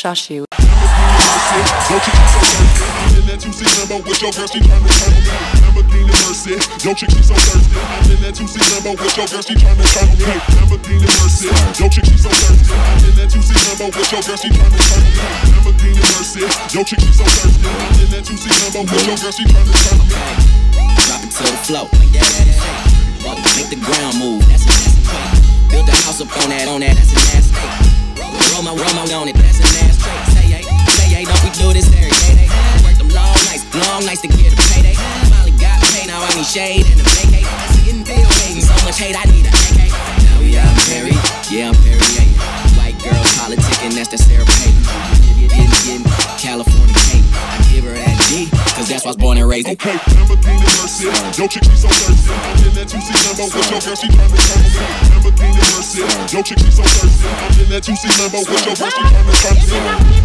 Shashi. You be so thirsty? I'm in that 2C Lambo with your girl, she tryna turn me. Lamborghini Mercy. Yo, chick, she so thirsty. I'm in that 2C Lambo with your girl, she tryna turn me. Lamborghini Mercy. Yo, chick, she so thirsty. I'm in that 2C Lambo with your girl, she tryna turn me. Lamborghini Mercy. Yo, chick, she so thirsty. I'm in that 2C Lambo with your girl, she tryna turn me. Drop the. Walk, make the ground move. That's a nasty. Build a house up on that, on that. That's a nasty. Roll my, roll my on it. That's a nasty. Say hey, say hey, don't we do this every day? Work them long nights, long nights to get a payday. Finally got paid, now I need shade and a vacate. Getting bill hating, so much hate, I need a AK. Now we out Paris, yeah I'm Perrier. Cause that's why I was born and raised. in Okay, Lamborghini Mercy. Yo, chick, she so thirsty. I'm in that 2C Lambo with your girl, she tryna turn me. Lamborghini Mercy. Yo, chick, she so thirsty. I'm in that 2C Lambo with your girl, she tryna turn me.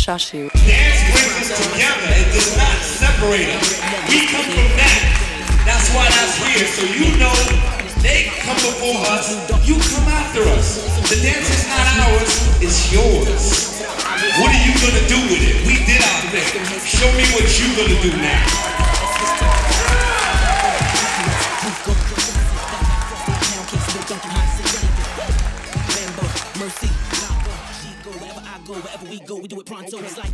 Shashi. Dance brings us together. It does not separate us. We come from that. That's why that's here. So you You come after us. The dance is not ours. It's yours. What are you gonna do with it? We did our thing. Show me what you gonna do now. Wherever I go, wherever we go, we do it pronto. It's like